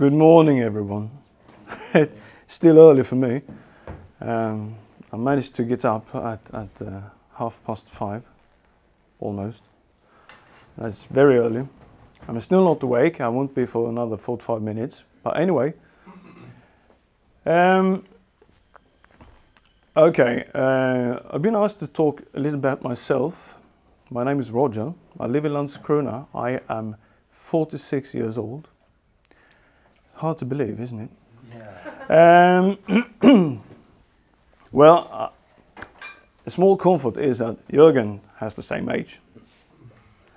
Good morning, everyone. it's still early for me. Um, I managed to get up at, at uh, half past five, almost. That's very early. I'm still not awake. I won't be for another 45 minutes. But anyway. Um, okay, uh, I've been asked to talk a little about myself. My name is Roger. I live in Landskrona. I am 46 years old. Hard to believe, isn't it? Yeah. Um, well, uh, a small comfort is that Jürgen has the same age.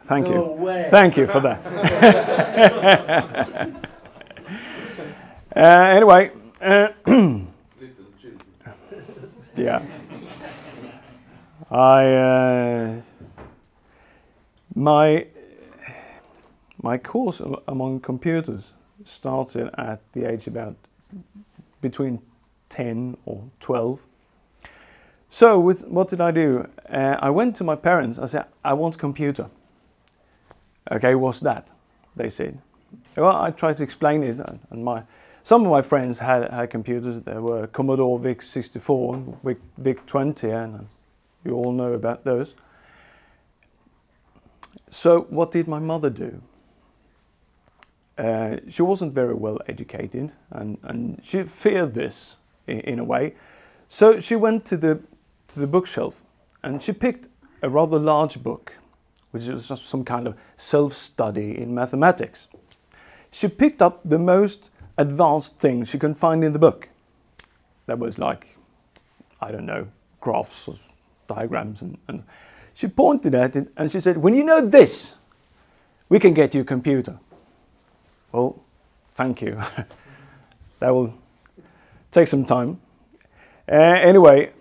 Thank No you. way. Thank you for that. uh, anyway, uh, yeah. I uh, my my course among computers started at the age about between 10 or 12. So with, what did I do? Uh, I went to my parents. I said, I want a computer. Okay, what's that? They said. Well, I tried to explain it, and- and my some of my friends had, had computers. There were Commodore VIC-64 and VIC, VIC-20, and you all know about those. So what did my mother do? Uh, she wasn't very well educated, and, and she feared this in, in a way. So she went to the to the bookshelf, and she picked a rather large book, which was some kind of self-study in mathematics. She picked up the most advanced thing she could find in the book. That was like, I don't know, graphs or diagrams, and, and she pointed at it and she said, "When you know this, we can get you a computer." Well, thank you. that will take some time. Uh, anyway,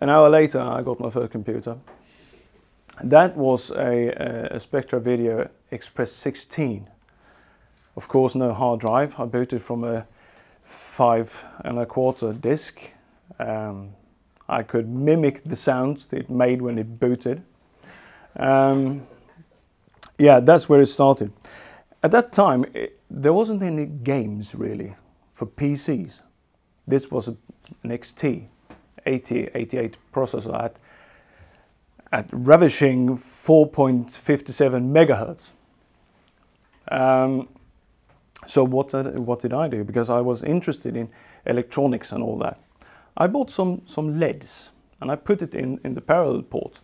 an hour later, I got my first computer. That was a, a, a Spectravideo Express 16. Of course, no hard drive. I booted from a five and a quarter disc. Um, I could mimic the sounds it made when it booted. Um, yeah, that's where it started. At that time, it, there wasn't any games really for PCs. This was a, an XT 8088 processor at, at ravishing 4.57 megahertz. Um, so what did, what did I do? Because I was interested in electronics and all that. I bought some, some LEDs and I put it in, in the parallel port.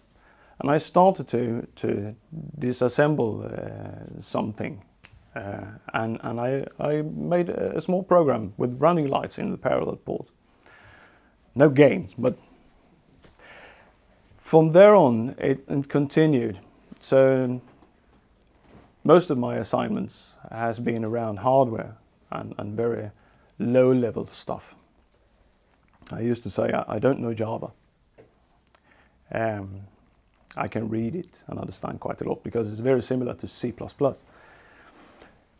And I started to, to disassemble uh, something. Uh, and and I, I made a, small program with running lights in the parallel port. No games, but from there on it, it continued. So most of my assignments has been around hardware and, and very low level stuff. I used to say I, I don't know Java. Um, I can read it and understand quite a lot because it's very similar to C++,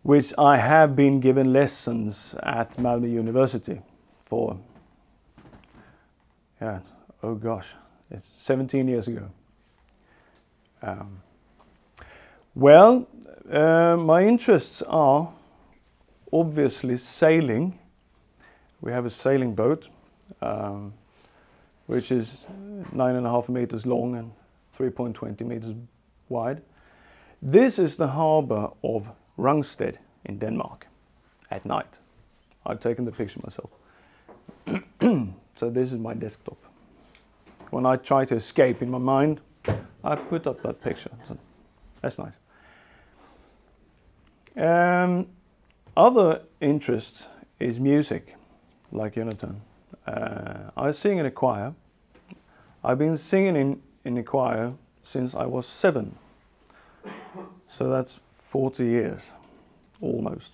which I have been given lessons at Malmö University for, yeah, oh gosh, it's 17 years ago. Um, well, uh, my interests are obviously sailing. We have a sailing boat, um, which is nine and a half meters long and 3.20 meters wide. This is the harbor of Rungsted in Denmark at night. I've taken the picture myself. so this is my desktop. When I try to escape in my mind, I put up that picture. So that's nice. Um, other interest is music, like Jonathan. Uh, I sing in a choir. I've been singing in, in a choir since I was seven. So that's 40 years, almost.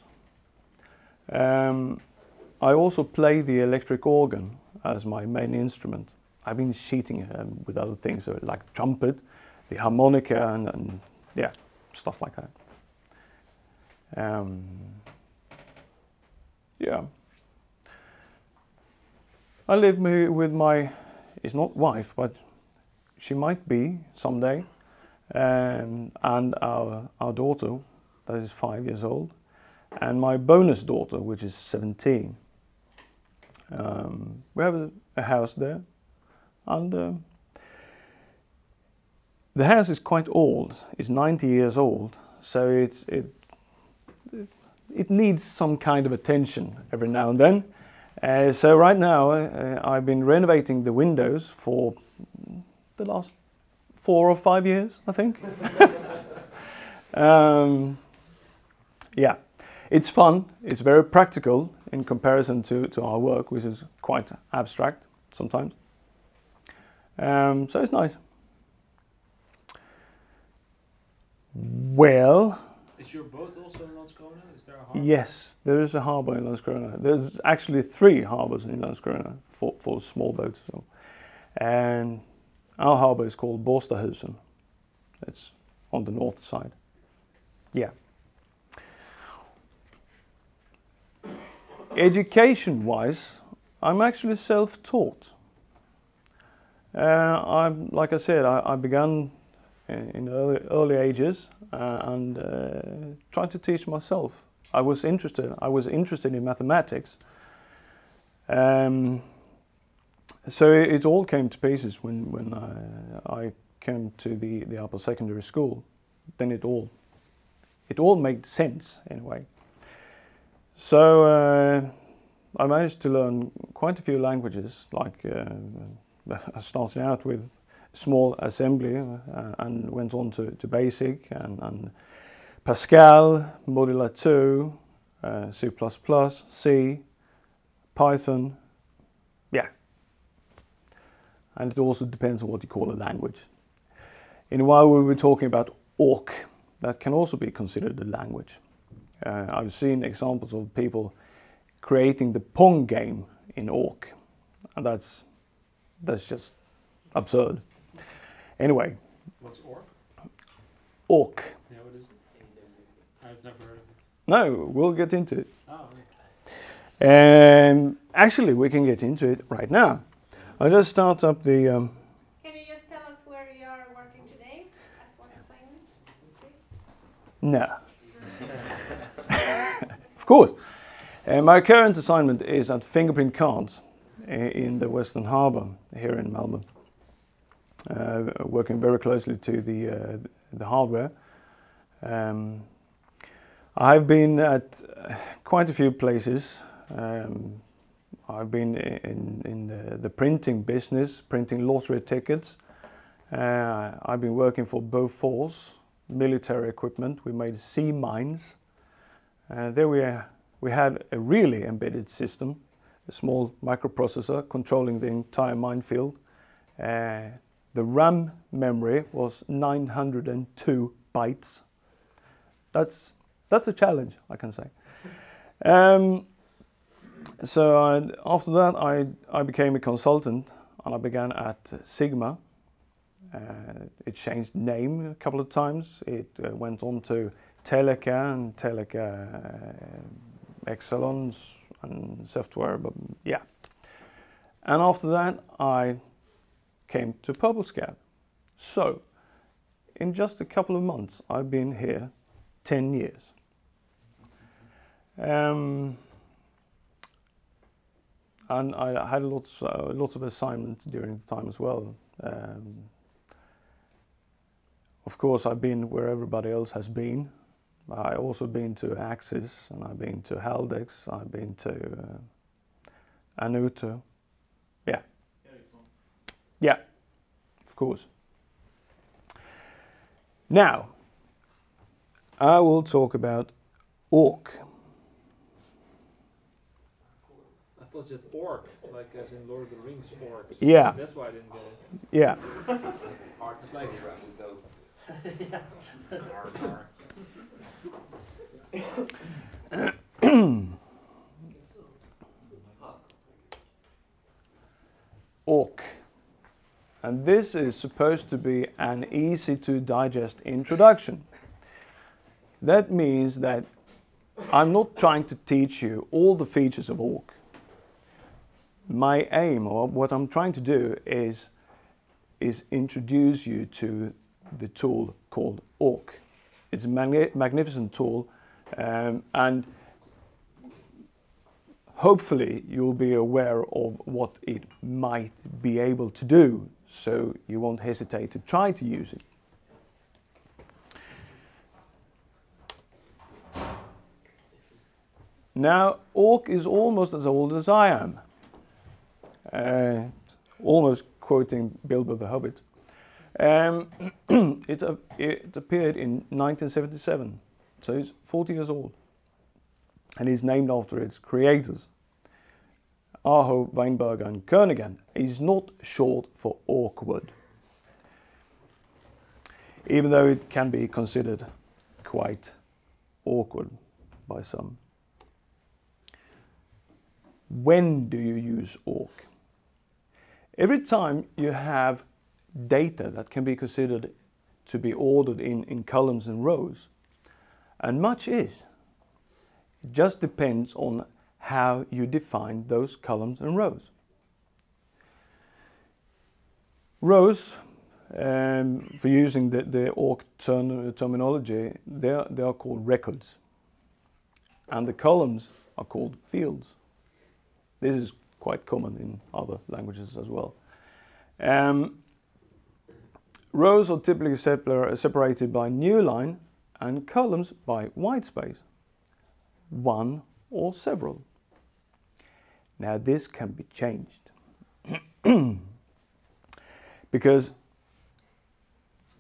Um, I also play the electric organ as my main instrument. I've been cheating um, with other things like trumpet, the harmonica, and, and yeah, stuff like that. Um, yeah. I live with my, it's not wife, but she might be someday, um, and our, our daughter, that is five years old, and my bonus daughter, which is 17. Um, we have a, a, house there, and uh, the house is quite old. It's 90 years old, so it's it it needs some kind of attention every now and then. Uh, so right now, uh, I've been renovating the windows for the last four or five years, I think. um, yeah, it's fun. It's very practical in comparison to, to our work, which is quite abstract sometimes. Um, so it's nice. Well. Is your boat also in Landskrona? Is there a harbor? Yes, there is a harbour in Landskrona. There's actually three harbours in Landskrona for, for small boats. So. And our harbour is called Borstahusen. It's on the north side. Yeah. Education wise, I'm actually self taught. Uh, I'm, like I said, I, I began in, early, early ages uh, and uh, tried to teach myself. I was interested. I was interested in mathematics. Um, so it, it, all came to pieces when when I, I came to the the upper secondary school. Then it all it all made sense in a way. So uh, I managed to learn quite a few languages. Like uh, I started out with small assembly uh, and went on to, to basic and, and Pascal, Modula-2, uh, C++, C, Python, yeah. And it also depends on what you call a language. In a while we were talking about awk, that can also be considered a language. Uh, I've seen examples of people creating the Pong game in awk, and that's that's just absurd. Anyway. What's Orc? Orc. Yeah, what is it? I've never heard of it. No, we'll get into it. Oh, Um, actually, we can get into it right now. I'll just start up the. Um, can you just tell us where you are working today at what assignment? No. Course. Uh, my current assignment is at Fingerprint Cards in the Western Harbour here in Malmö. Uh, working very closely to the uh, the hardware. Um, I've been at quite a few places. Um, I've been in, in the, the, printing business, printing lottery tickets. Uh, I've been working for Bofors military equipment. We made sea mines. Uh, there we, we had a really embedded system, a small microprocessor controlling the entire minefield. Uh, the RAM memory was 902 bytes. That's, that's a challenge, I can say. Um, so I, after that, I, I became a consultant and I began at Sigma. Uh, it changed name a couple of times. It uh, went on to Teleca and Teleca uh, Excellence and software, but yeah. And after that, I came to Purple Scout. So, in just a couple of months, I've been here 10 years. Um, and I had lots, uh, lots of assignments during the time as well. Um, of course, I've been where everybody else has been. I also been to Axis, and I've been to Haldex, I've been to uh, Anoto. Yeah. Yeah, of course. Now, I will talk about awk. I thought just orc, like as in Lord of the Rings orcs. Yeah. That's why I didn't get it. Yeah. Awk. And this is supposed to be an easy to digest introduction. That means that I'm not trying to teach you all the features of awk. my aim or what I'm trying to do is is introduce you to the tool called Awk. It's a magnificent tool um, and hopefully you'll be aware of what it might be able to do, so you won't hesitate to try to use it. Now, Awk is almost as old as I am. Uh, almost quoting Bilbo the Hobbit. Um, it, uh, it appeared in 1977, so it's 40 years old. And is named after its creators, Aho, Weinberger, and Kernighan. Is not short for awkward, even though it can be considered quite awkward by some. When do you use awk? Every time you have data that can be considered to be ordered in, in columns and rows, and much is. It just depends on how you define those columns and rows. Rows, um, for using the, the awk term, terminology, they are, they are called records. And the columns are called fields. This is quite common in other languages as well. Um, rows are typically separated by new line and columns by white space, one or several. Now this can be changed because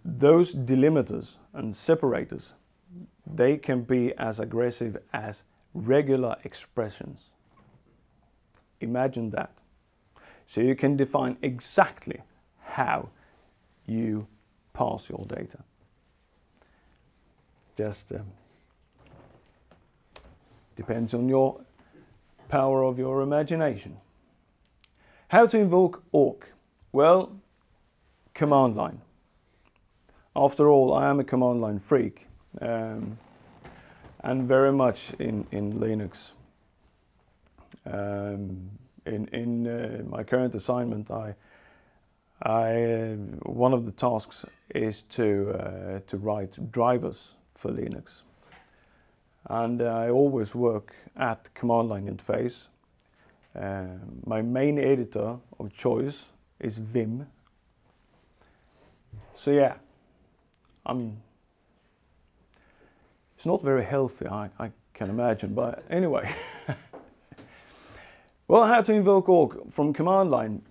those delimiters and separators they can be as aggressive as regular expressions. Imagine that. So you can define exactly how you pass your data. Just um, depends on your power of your imagination. How to invoke awk? Well, command line. After all, I am a command line freak um, and very much in, in Linux. Um, in in uh, my current assignment, I, I uh, one of the tasks is to uh, to write drivers for Linux, and I always work at command line interface. Uh, my main editor of choice is Vim. So yeah, I'm. It's not very healthy, I, I can imagine, but anyway. Well, how to invoke awk from command line?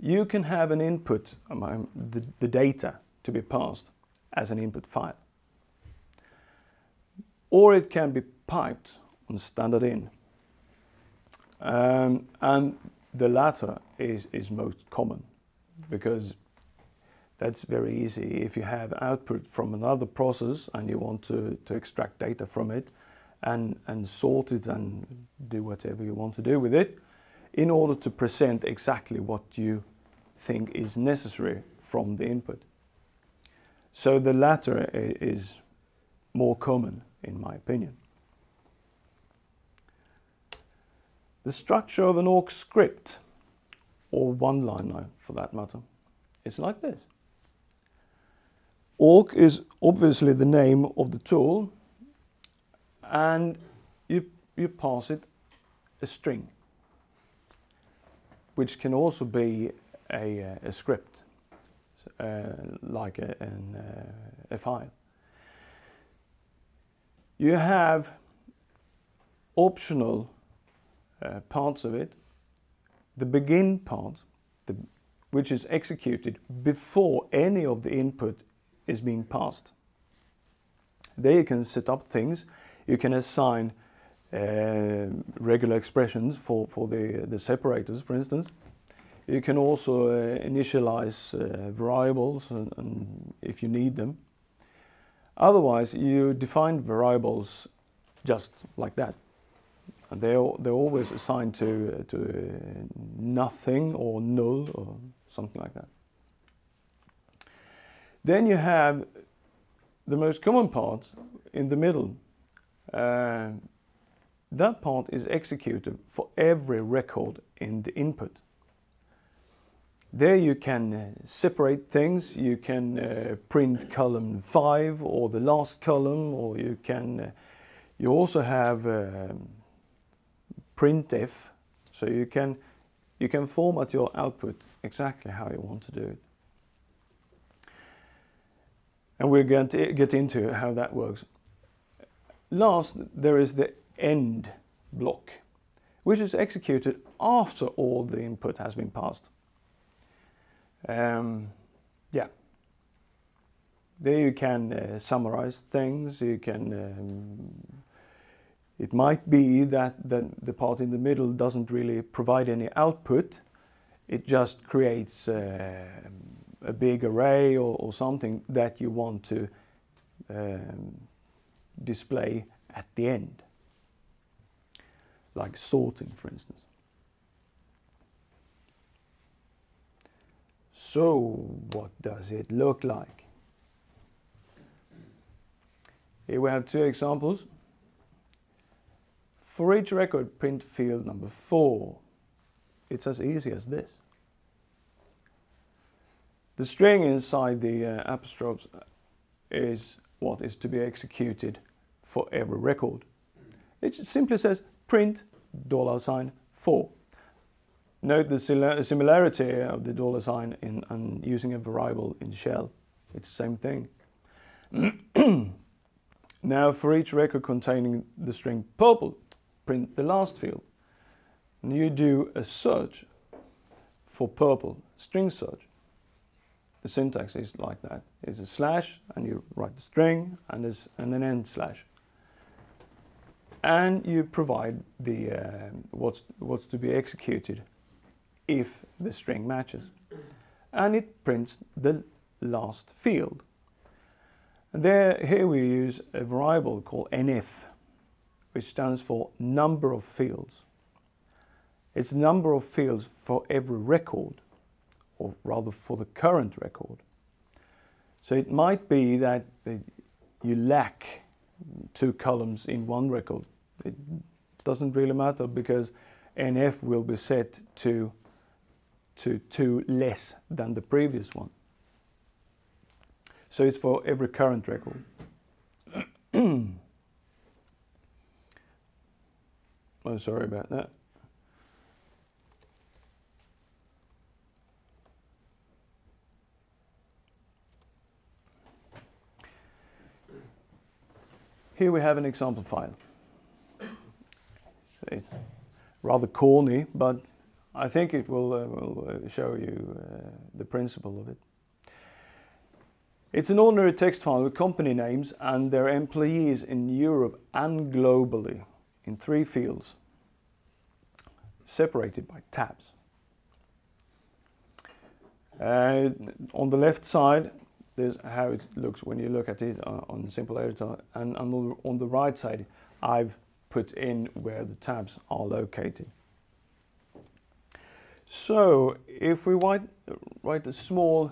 You can have an input, the, the data to be passed as an input file. Or it can be piped on standard in. Um, and the latter is, is most common because that's very easy. If you have output from another process and you want to, to extract data from it, and, and sort it and do whatever you want to do with it in order to present exactly what you think is necessary from the input. So the latter is more common in my opinion. The structure of an awk script, or one-liner for that matter, is like this. Awk is obviously the name of the tool and you, you pass it a string, which can also be a, a script, uh, like a, an, uh, a file. You have optional uh, parts of it. The begin part, the, which is executed before any of the input is being passed. There you can set up things you can assign uh, regular expressions for, for the, the separators, for instance. You can also uh, initialize uh, variables and, and if you need them. Otherwise, you define variables just like that. And they're, they're always assigned to, to uh, nothing or null or something like that. Then you have the most common part in the middle, uh, that part is executed for every record in the input. There you can uh, separate things, you can uh, print column 5 or the last column or you can, uh, you also have um, printf, so you can you can format your output exactly how you want to do it. And we're going to get into how that works. Last, there is the end block, which is executed after all the input has been passed. Um, yeah. There you can uh, summarize things. You can. Um, it might be that the, the part in the middle doesn't really provide any output. It just creates uh, a big array or, or, something that you want to um, display at the end, like sorting, for instance. So, what does it look like? Here we have two examples. For each record, print field number 4. It's as easy as this. The string inside the uh, apostrophes is what is to be executed for every record. It simply says print dollar sign 4. Note the similarity of the dollar sign in, in using a variable in shell. It's the same thing. now for each record containing the string purple, print the last field. And you do a search for purple, string search. The syntax is like that. It's a slash, and you write the string, and, and an end slash. And you provide the uh, what's, what's to be executed if the string matches. And it prints the last field. There, here we use a variable called nf, which stands for number of fields. It's number of fields for every record, or rather for the current record. So it might be that you lack two columns in one record. It doesn't really matter because NF will be set to, to two less than the previous one. So it's for every current record. I'm oh, sorry about that. Here we have an example file. It's rather corny, but I think it will, uh, will uh, show you uh, the principle of it. It's an ordinary text file with company names and their employees in Europe and globally in three fields, separated by tabs. Uh, on the left side, there's how it looks when you look at it uh, on Simple Editor, and on the, on the right side, I've put in where the tabs are located. So if we write, write a small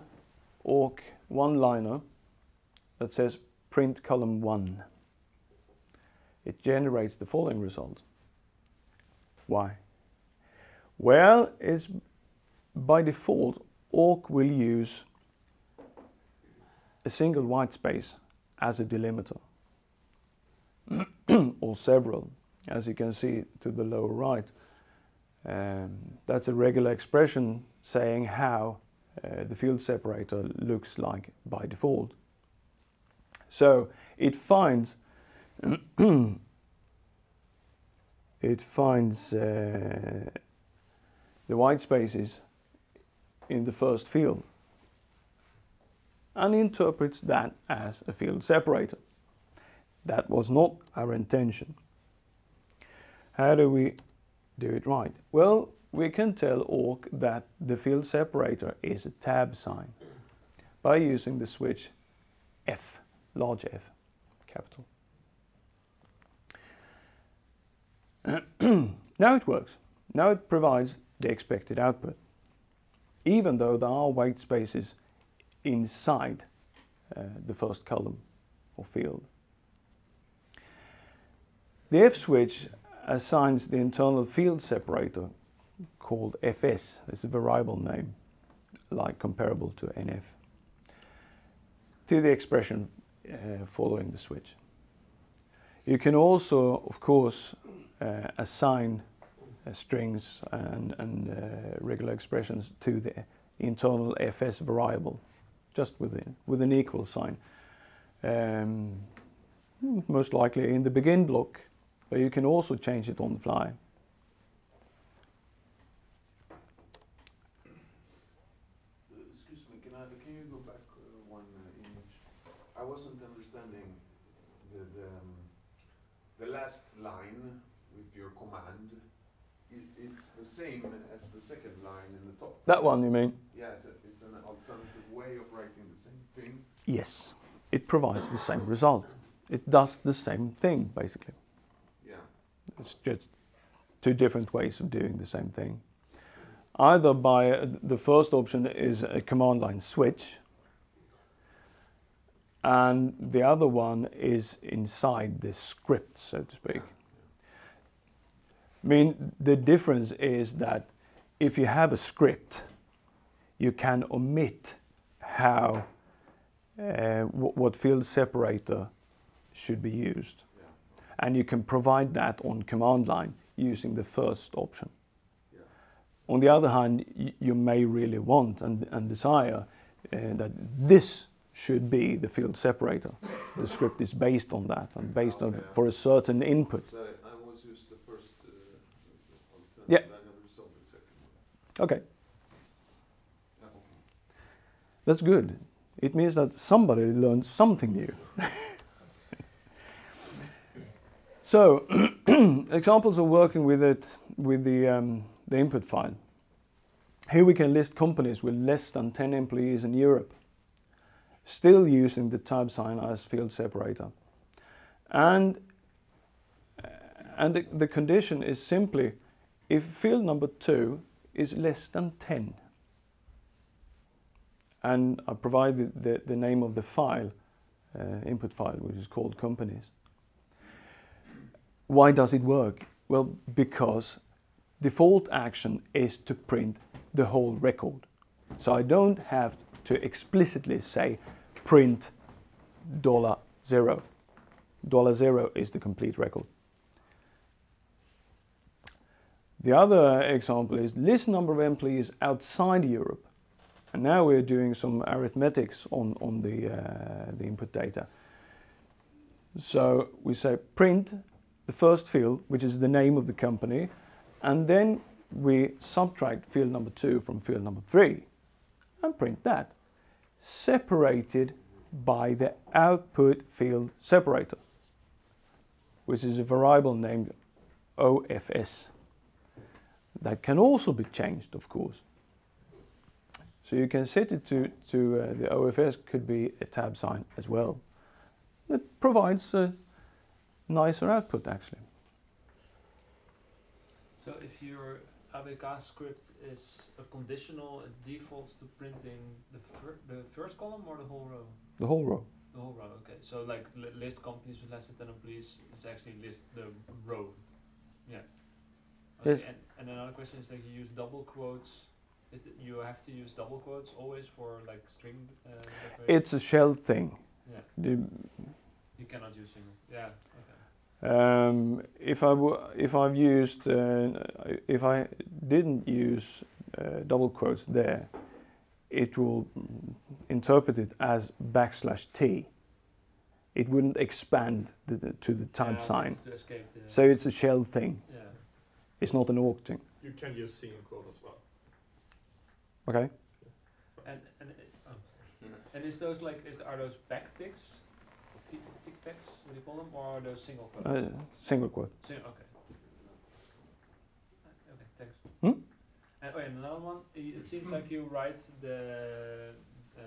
awk one-liner that says print column 1, it generates the following result. Why? Well, it's by default, awk will use a single white space as a delimiter, or several, as you can see to the lower right. Um, that's a regular expression saying how uh, the field separator looks like by default. So it finds it finds uh, the white spaces in the first field and interprets that as a field separator. That was not our intention. How do we do it right? Well, we can tell awk that the field separator is a tab sign by using the switch F, large F, capital. now it works. Now it provides the expected output, even though there are white spaces inside uh, the first column or field. The F switch assigns the internal field separator called FS, it's a variable name, like comparable to NF, to the expression uh, following the switch. You can also, of course, uh, assign uh, strings and, and uh, regular expressions to the internal fs variable, just with, with an equal sign. Um, most likely in the begin block, but you can also change it on the fly. Excuse me, can I, can you go back uh, one uh, image? I wasn't understanding the, the, um, the last line with your command. It, it's the same as the second line in the top. That one, you mean? Yeah, it's, a, it's an alternative way of writing the same thing. Yes. It provides the same result. It does the same thing, basically. It's just two different ways of doing the same thing. Either by the first option is a command line switch, and the other one is inside the script, so to speak. I mean, the difference is that if you have a script, you can omit how uh, what field separator should be used. And you can provide that on command line using the first option. Yeah. On the other hand, you may really want and, and desire uh, that this should be the field separator. The script is based on that and based on for a certain input. So I always use the first uh, alternative. Yeah. I never solved the second one. Okay, Yeah, okay. that's good. It means that somebody learned something new. so, examples of working with it with the um, the input file. Here we can list companies with less than 10 employees in Europe, still using the tab sign as field separator. And, uh, and the, the condition is simply if field number two is less than 10. And I provided the, the name of the file, uh, input file, which is called companies. Why does it work? Well, because default action is to print the whole record. So I don't have to explicitly say print dollar zero. Dollar zero is the complete record. The other example is list number of employees outside Europe. And now we're doing some arithmetics on, on the, uh, the input data. So we say print the first field, which is the name of the company, and then we subtract field number two from field number three and print that, separated by the output field separator, which is a variable named OFS. That can also be changed, of course. So you can set it to, to uh, the OFS could be a tab sign as well. It provides a nicer output actually. So if your awk script is a conditional, it defaults to printing the, fir- the first column or the whole row? The whole row. The whole row, okay. So like li- list companies with less than 10 employees, it's actually list the row. Yeah. Okay. Yes. And, and another question is like you use double quotes. Is you have to use double quotes always for like string uh. It's a shell thing. Yeah. The, You cannot use single. Yeah. Okay. Um, if I w- if I've used uh, if I didn't use uh, double quotes there, it will interpret it as backslash t. It wouldn't expand the, the, to the Yeah, sign. it's to escape the. So it's a shell thing. yeah. It's not an awk thing. You can use single quote as well. Okay. And and it, oh. and is those like is are those backticks, Fe- tick backs? What do you call them, or are those single quotes? Uh, single quote. Sing- okay. Okay, thanks. Hmm? And, oh, and another one. It seems like you write the uh,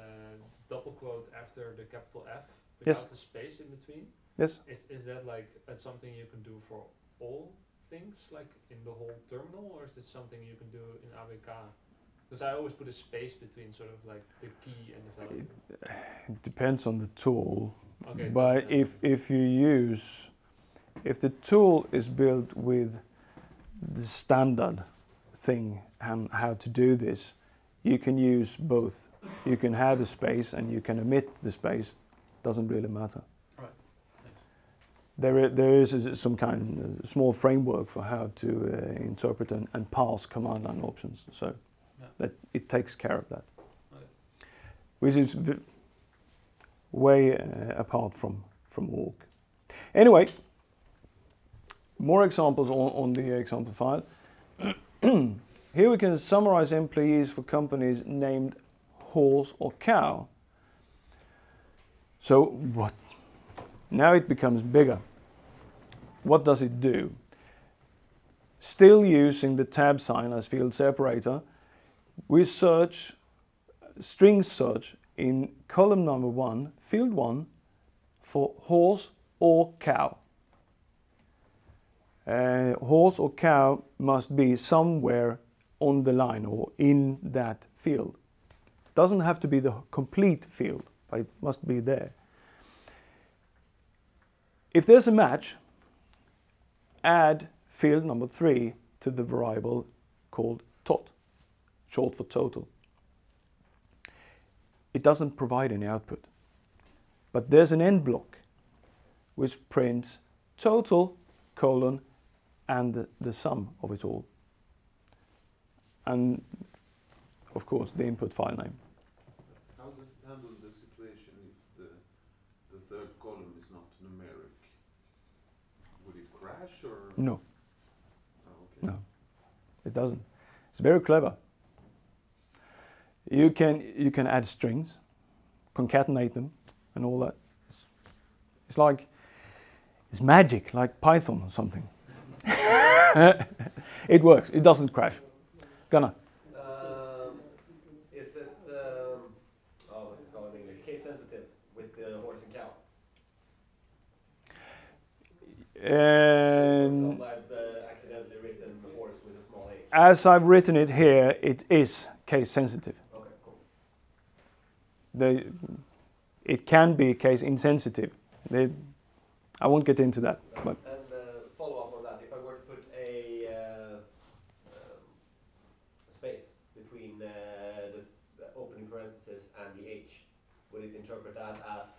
double quote after the capital F Yes. without the space in between. Yes. Is is that like that's something you can do for all things, like in the whole terminal, or is this something you can do in awk? Because I always put a space between sort of like the key and the value. It depends on the tool. Okay. but if if you use if the tool is built with the standard thing and how to do this you can use both you can have a space and you can omit the space doesn't really matter Thanks. there there is some kind of small framework for how to uh, interpret and, and pass command line options. So Yeah. that it takes care of that, Okay. which is way uh, apart from from awk. Anyway, more examples on, on the example file. Here we can summarize employees for companies named horse or cow. So what? Now it becomes bigger. What does it do? Still using the tab sign as field separator, we search string search in column number one, field one, for horse or cow. Uh, horse or cow must be somewhere on the line or in that field. Doesn't have to be the complete field, but it must be there. If there's a match, add field number three to the variable called tot, short for total. It doesn't provide any output, but there's an end block which prints total colon and the, the sum of it all. And of course the input file name. How does it handle the situation if the, the third column is not numeric? Would it crash or? No, Oh, okay. no, it doesn't. It's very clever. You can you can add strings, concatenate them, and all that. It's, it's like it's magic, like Python or something. it works. It doesn't crash. Gunnar. Um, is it, um, oh, what's called? Case sensitive with the horse and cow. For example, I've accidentally written horse with a small h. as I've written it here, it is case sensitive. Okay, cool. The, it can be case insensitive. They, I won't get into that. But And uh, follow up on that, if I were to put a uh, um, space between uh, the, the opening parenthesis and the h, would it interpret that as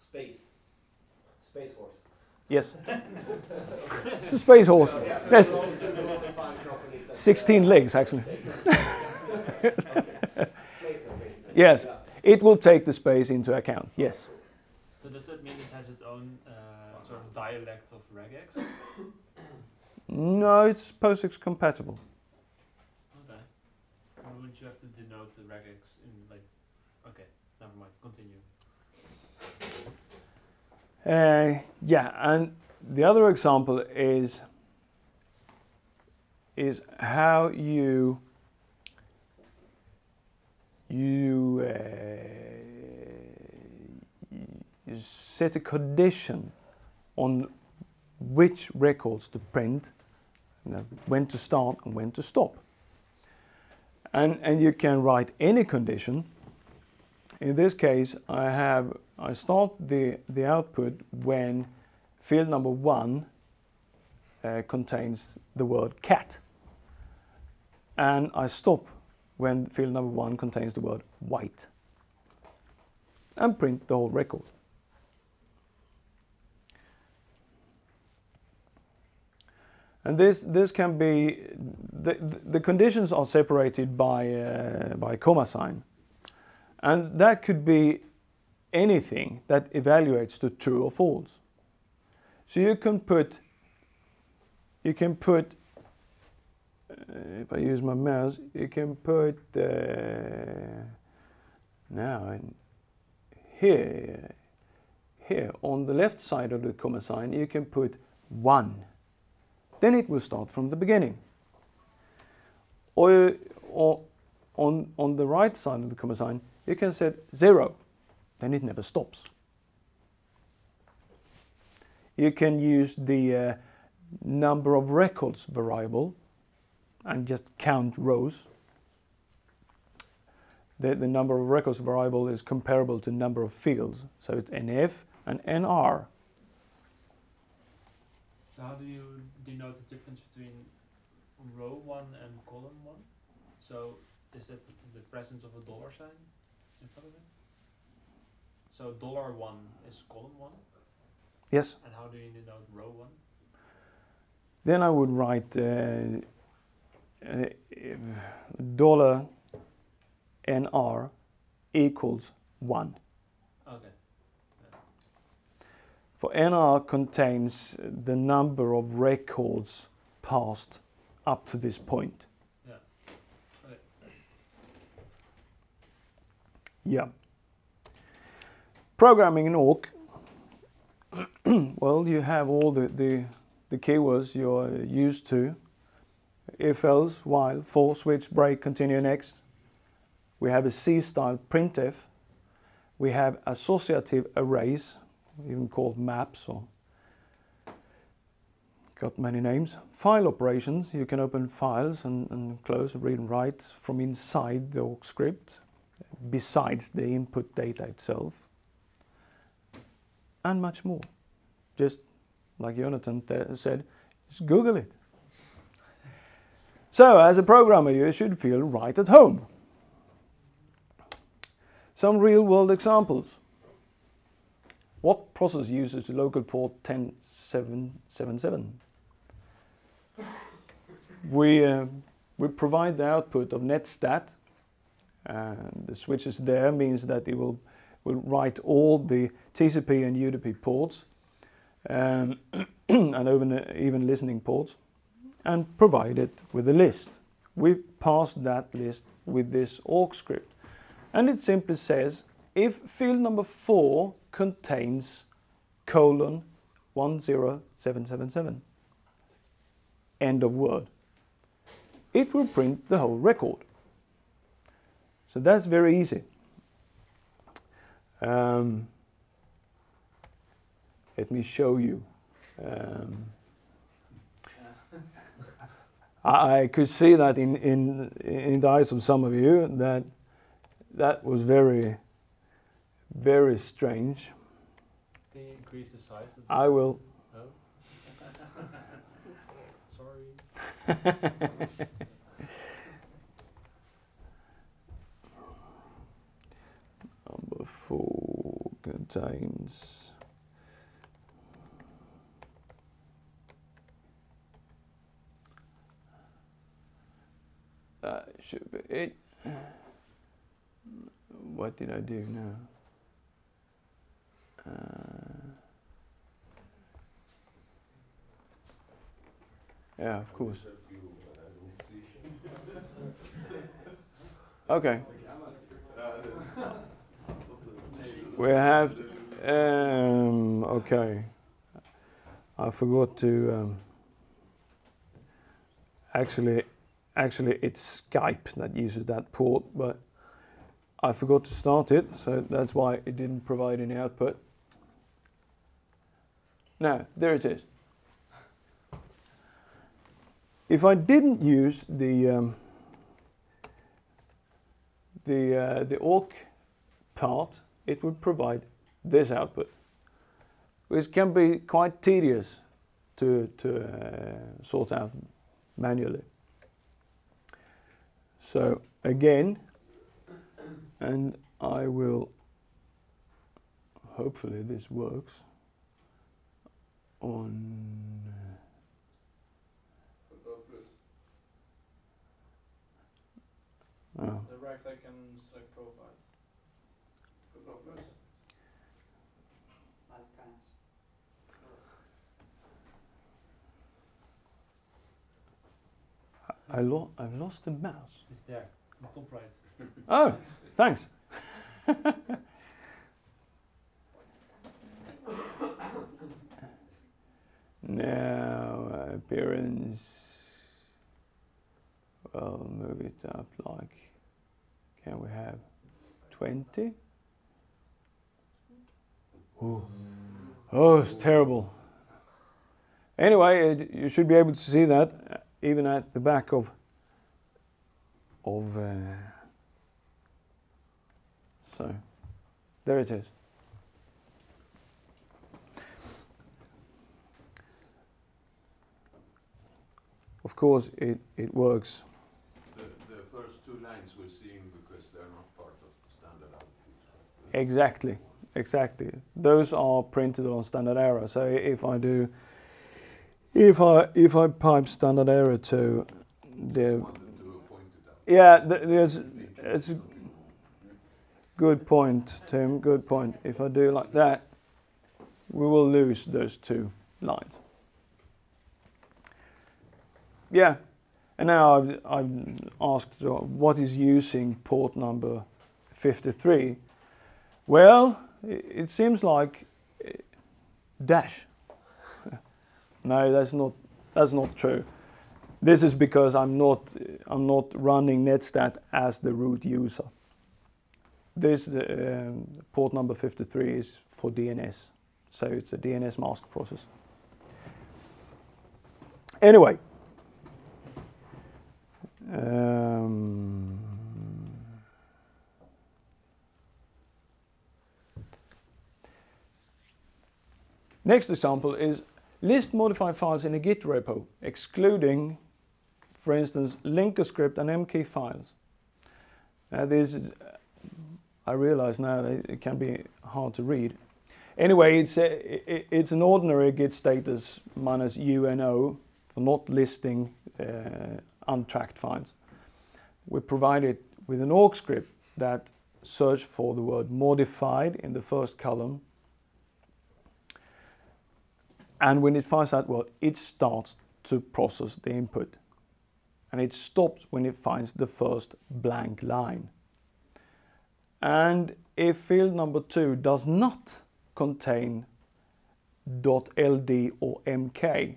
space, space horse? yes, it's a space horse. So, yeah, so Yes, those are the modifying properties that, 16 uh, legs actually. Yes. It will take the space into account. Yes. So does that mean it has its own uh, sort of dialect of regex? No, it's POSIX compatible. Okay. Or would you have to denote the regex in like? Okay, never mind. Continue. Uh, yeah, and the other example is is how you you, uh, you set a condition on which records to print, you know, when to start and when to stop. And, and you can write any condition. In this case, I have I start the, the output when field number one uh, contains the word cat. And I stop when field number one contains the word white. And print the whole record. And this, this can be, the, the, conditions are separated by, uh, by comma sign. And that could be anything that evaluates to true or false. So you can put, you can put, if I use my mouse, you can put, uh, now in here, here on the left side of the comma sign, you can put one. Then it will start from the beginning. Or, or on, on the right side of the comma sign, you can set zero then it never stops. You can use the uh, number of records variable and just count rows. The, the number of records variable is comparable to number of fields, so it's NF and NR. So how do you denote the difference between row one and column one? So is it the presence of a dollar sign in front of it? So dollar one is column one. Yes. And how do you denote row one? Then I would write uh, Eh, dollar nr equals one. Okay. For nr contains the number of records passed up to this point. Yeah. Okay. Yeah. Programming in awk. well, you have all the, the, the keywords you're used to. If else, while, for, switch, break, continue next. We have a C-style printf. We have associative arrays, even called maps or got many names. File operations, you can open files and, and close, read and write from inside the awk script besides the input data itself, and much more. Just like Jonathan said, just Google it. So, as a programmer, you should feel right at home. Some real world examples. What process uses the local port 10777? We, uh, we provide the output of netstat and the switches there means that it will, will write all the TCP and UDP ports um, and even, even listening ports and provide it with a list. We pass that list with this awk script and it simply says if field number 4 contains colon 10777 end of word it will print the whole record so that's very easy. Um, let me show you. Um, I, could see that in, in, in the eyes of some of you that that was very, very strange. Can you increase the size of I will. Oh. Sorry. Number four contains. That should be it. What did I do now? Uh, yeah, of course. Okay. We have. Um, okay. I forgot to. Um, actually, actually, it's Skype that uses that port, but I forgot to start it, so that's why it didn't provide any output. Now, there it is. If I didn't use the um, the uh, the awk part, it would provide this output, which can be quite tedious to to uh, sort out manually. So again, and I will. Hopefully, this works on. Oh. The right click and select profiles. I lo- I've lost the mouse. It's there, on top right. Oh, thanks. now appearance. Well, move it up like. Can we have twenty? Oh, oh, it's terrible. Anyway, it, you should be able to see that even at the back of of. Uh, so, there it is. Of course, it, it works. The, the first two lines we're seeing because they're not part of standard output. Exactly. exactly. Those are printed on standard error. So if I do, if I if I pipe standard error to the point it out. yeah, th- there's it's a good point, Tim. Good point. If I do like that, we will lose those two lines. Yeah, and now I've, I've asked uh, what is using port number 53. Well, it seems like uh, dash. No, that's not that's not true. This is because I'm not I'm not running Netstat as the root user. This uh, port number 53 is for DNS, so it's a dnsmasq process. Anyway, um, next example is list modified files in a Git repo, excluding for instance, linker script and MK files. Uh, this, I realize now that it can be hard to read. Anyway, it's, a, i- it's an ordinary git status minus uno for not listing uh, untracked files. We provide it with an awk script that search for the word modified in the first column. And when it finds that word, it starts to process the input and it stops when it finds the first blank line. And if field number two does not contain .ld or mk,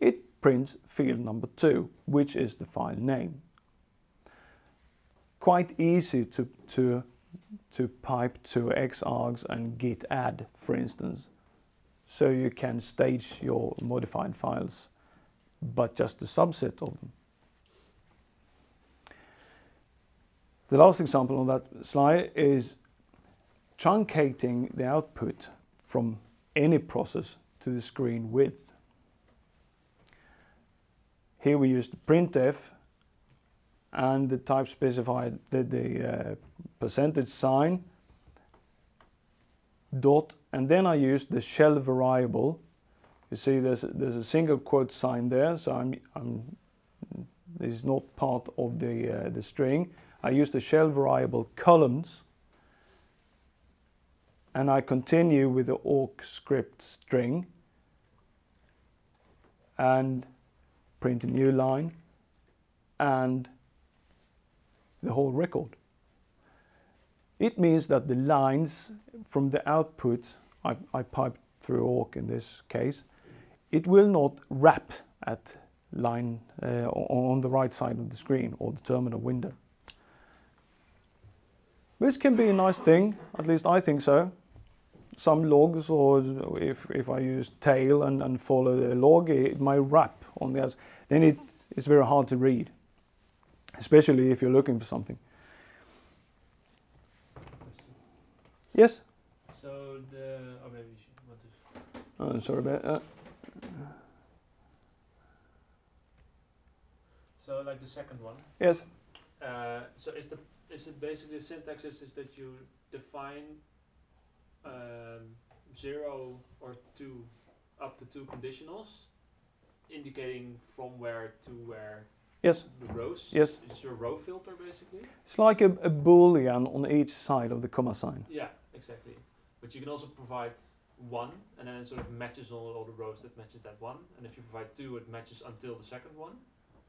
it prints field number two, which is the file name. Quite easy to, to, to pipe to xargs and git add, for instance, so you can stage your modified files, but just a subset of them. The last example on that slide is truncating the output from any process to the screen width. Here we use the printf and the type specified the, the uh, percentage sign dot and then I use the shell variable. You see there's there's a single quote sign there so I'm, I'm this is not part of the uh, the string. I use the shell variable columns and I continue with the awk script string and print a new line and the whole record. It means that the lines from the output I, I pipe through awk in this case, it will not wrap at line uh, on the right side of the screen or the terminal window. This can be a nice thing, at least I think so. Some logs, or if, if I use tail and, and follow the log, it might wrap on the other. Then it is very hard to read, especially if you're looking for something. Yes? So the oh maybe you should want to Uh, sorry about that. so like the second one. Yes. Uh, so is the is it basically the syntax is, is that you define um, zero or two up to two conditionals, indicating from where to where Yes. the rows. Yes. It's your row filter basically. It's like a, a boolean on each side of the comma sign. Yeah, exactly. But you can also provide one, and then it sort of matches all, all the rows that matches that one. And if you provide two, it matches until the second one,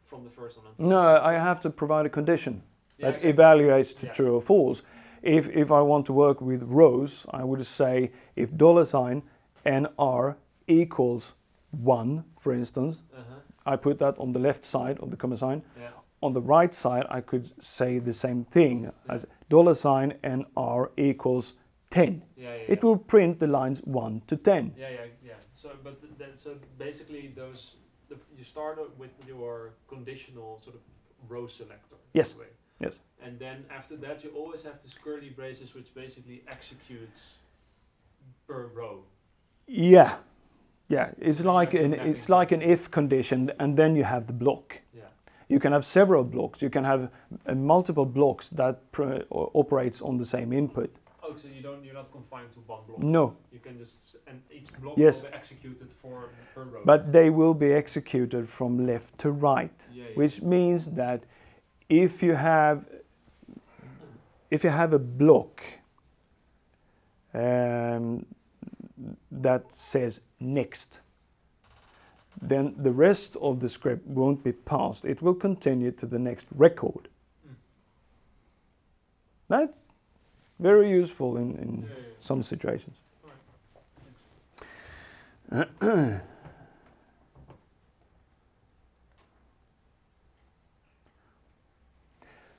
from the first one until. No, I have to provide a condition. Yeah, that exactly. evaluates to Yeah. true or false. If, if I want to work with rows, I would say if dollar sign nr equals 1, for instance, Uh-huh. I put that on the left side of the comma sign. Yeah. On the right side, I could say the same thing as dollar sign nr equals 10. Yeah, yeah, It yeah. will print the lines 1 to 10. Yeah, yeah, yeah. So, but th- then, so basically, those the, you start with your conditional sort of row selector. Yes, way. yes. And then after that, you always have this curly braces, which basically executes per row. Yeah. Yeah, it's So like an it's like an if condition and then you have the block. Yeah. You can have several blocks. You can have uh, multiple blocks that pr- operates on the same input. Oh, so you don't, you're not confined to one block. No, You can just, and each block Yes. will be executed for per row. but they will be executed from left to right. yeah, yeah. which means that if you have if you have a block um, that says next then the rest of the script won't be passed it will continue to the next record Mm. that's very useful in, in some situations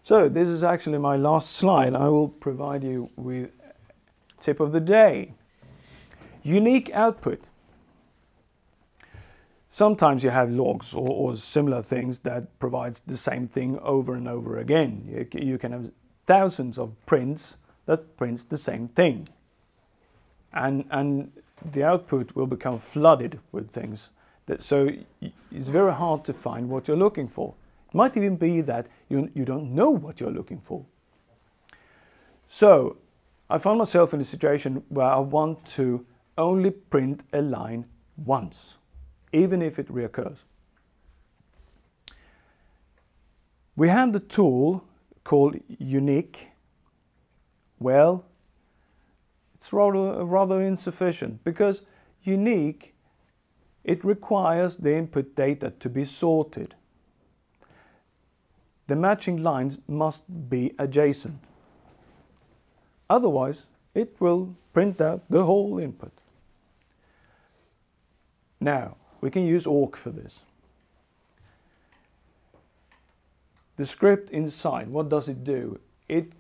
So this is actually my last slide. I will provide you with tip of the day. Unique output. Sometimes you have logs or, or similar things that provides the same thing over and over again. You, you can have thousands of prints that prints the same thing. And, and the output will become flooded with things. That, so it's very hard to find what you're looking for. It might even be that you, you don't know what you're looking for. So I found myself in a situation where I want to only print a line once, even if it reoccurs. We have the tool called unique. Well, it's rather, rather insufficient because unique, it requires the input data to be sorted the matching lines must be adjacent. Otherwise, it will print out the whole input. Now, we can use awk for this. The script inside, what does it do? It,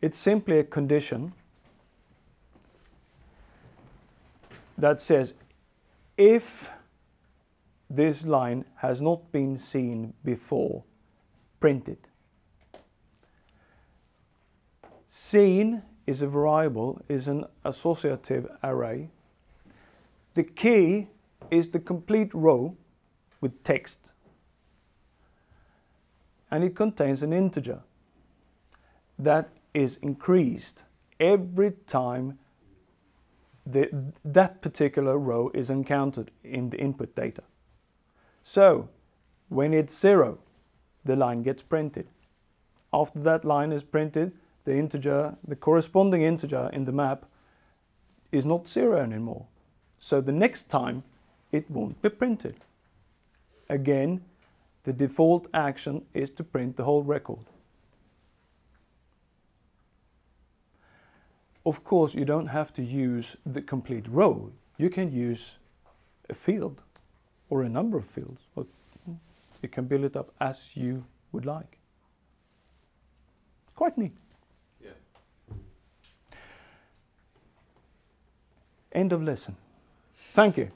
it's simply a condition that says if this line has not been seen before, print it. Seen is a variable, is an associative array. The key is the complete row with text. And it contains an integer that is increased every time the, that particular row is encountered in the input data. So, when it's zero, the line gets printed. After that line is printed, the integer, the corresponding integer in the map is not zero anymore. So the next time it won't be printed. Again, the default action is to print the whole record. Of course, you don't have to use the complete row. You can use a field or a number of fields. But you can build it up as you would like. Quite neat. Yeah. End of lesson. Thank you.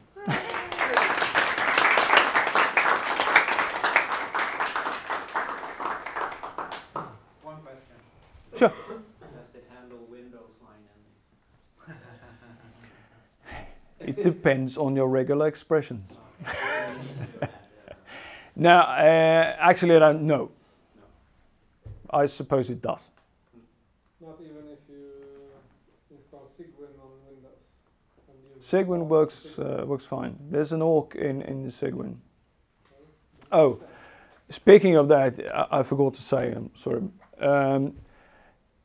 One question. Sure. Does it handle Windows line endings? It depends on your regular expressions. You need to add, Now, uh, actually, I don't know. I suppose it does. Not even if you install Cygwin on Windows. Cygwin works uh, works fine. There's an awk in in Cygwin. Oh, speaking of that, I, I forgot to say. I'm sorry. Um,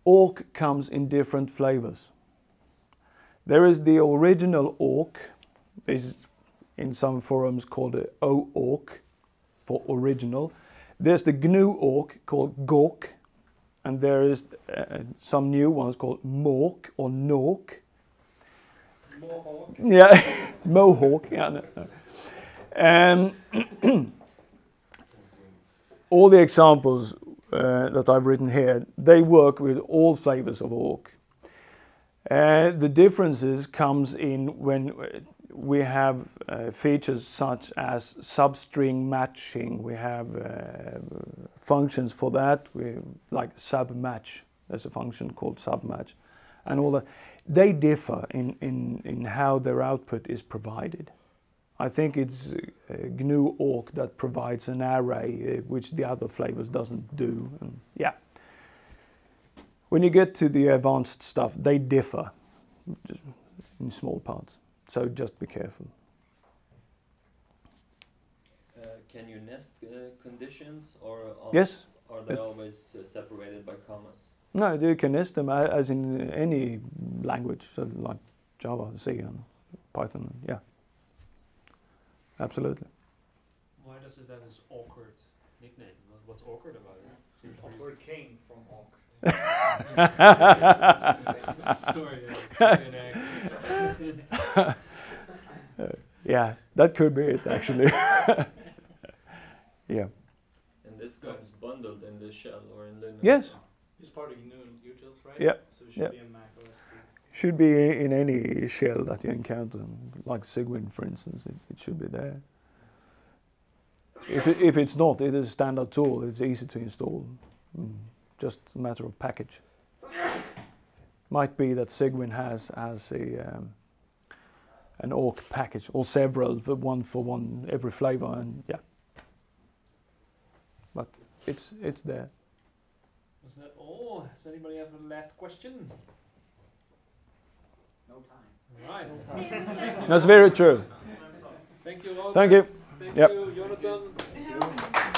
awk comes in different flavors. There is the original awk, is in some forums called the O-awk for original. There's the GNU awk called Gawk, and there is uh, some new ones called Mawk or Nawk. Mohawk. Yeah, Mohawk. Yeah. No, no. Um, all the examples uh, that I've written here, they work with all flavors of awk. The differences comes in when we have uh, features such as substring matching. We have uh, functions for that. We like submatch. There's a function called submatch, and all that. They differ in, in, in how their output is provided. I think it's uh, GNU awk that provides an array uh, which the other flavors doesn't do. And yeah. When you get to the advanced stuff, they differ in small parts. So just be careful. Uh, can you nest uh, conditions or are, Yes. are they Yes. always uh, separated by commas? No, you can nest them as in any language, so like Java, C, and Python. Yeah, absolutely. Why does it have this awkward nickname? What's awkward about it? Seems pretty- Awkward came from awk. Sorry, uh, chicken egg. Yeah, that could be it actually. yeah. And this comes bundled in the shell or in Linux? Yes. It's part of GNU utils, right? Yeah, So it should yeah. be a Mac OS. too. Should be in any shell that you encounter, like Cygwin, for instance. It, it should be there. If it, if it's not, it is a standard tool. It's easy to install. Mm, just a matter of package. Might be that Cygwin has as a um, an awk package or several, for one for one every flavor, and yeah. But it's it's there. Was that all? Does anybody have a last question? No time. Right. That's very true. Thank you, Robert. Thank you. Thank Yep. you, Jonathan. Yeah.